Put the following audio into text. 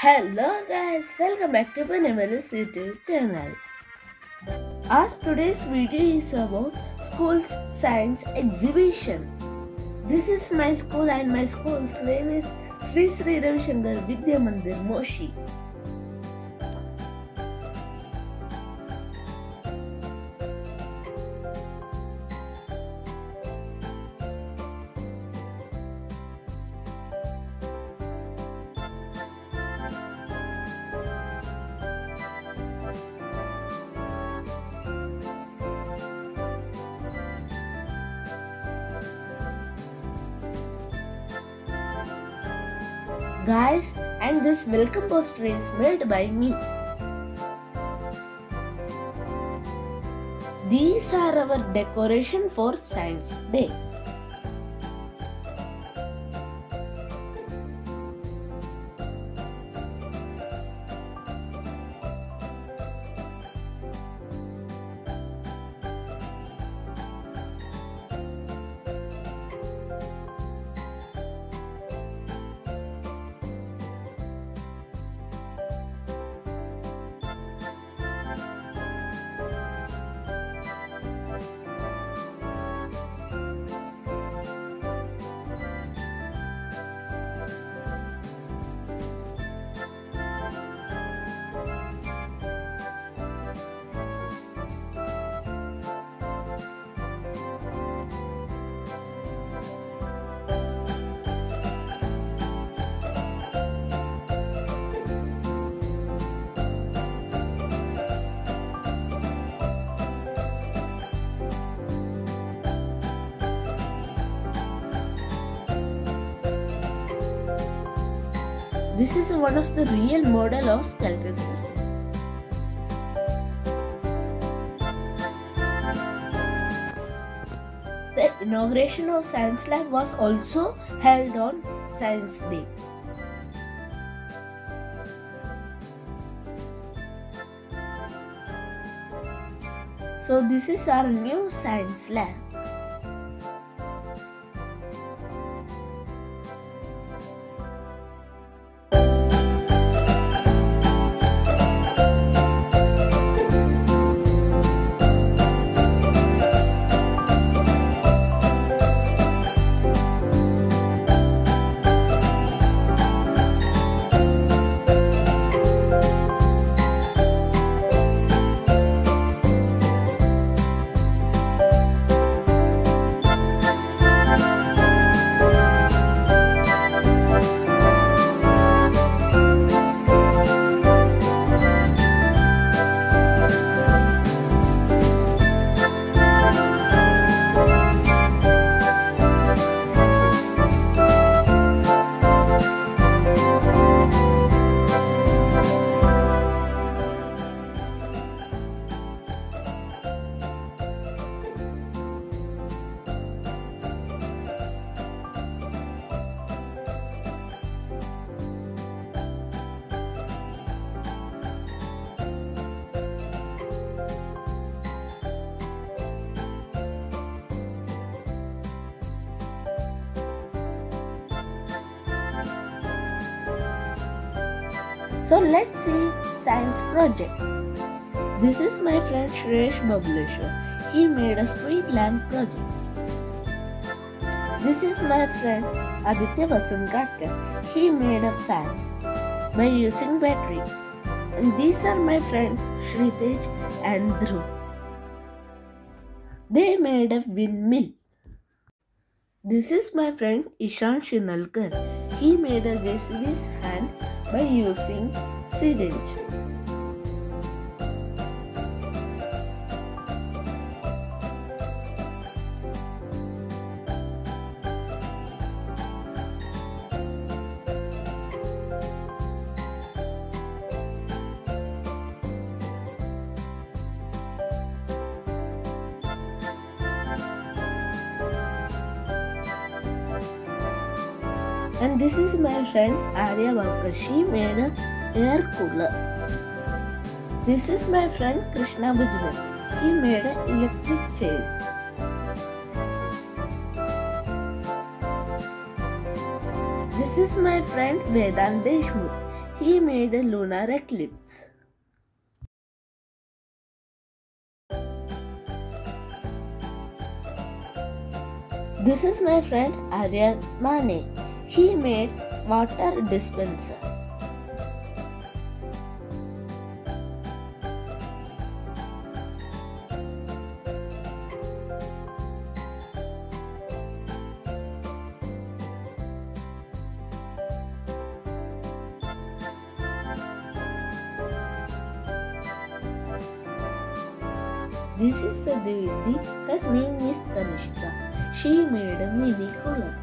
Hello guys, welcome back to Benevolence YouTube channel. As today's video is about school's science exhibition. This is my school and my school's name is Sri Sri Ravi Shankar Vidya Mandir Moshi. Guys, and this welcome poster is made by me. These are our decoration for Science Day. This is one of the real model of skeletal system. The inauguration of Science Lab was also held on Science Day. So this is our new Science Lab. So let's see science project. This is my friend Shresh Bableshwar. He made a street lamp project. This is my friend Aditya Vasangatkar. He made a fan by using battery. And these are my friends Sritej and Dhruv. They made a windmill. This is my friend Ishan Shinalkar. He made a JCB's hand by using syringe. And this is my friend Arya Bankar. She made a air cooler. This is my friend Krishna Bujwal. He made an electric phase. This is my friend Vedant Deshmukh. He made a lunar eclipse. This is my friend Aryan Mane. He made water dispenser. This is the Devidi. Her name is Tanishka. She made a mini cooler.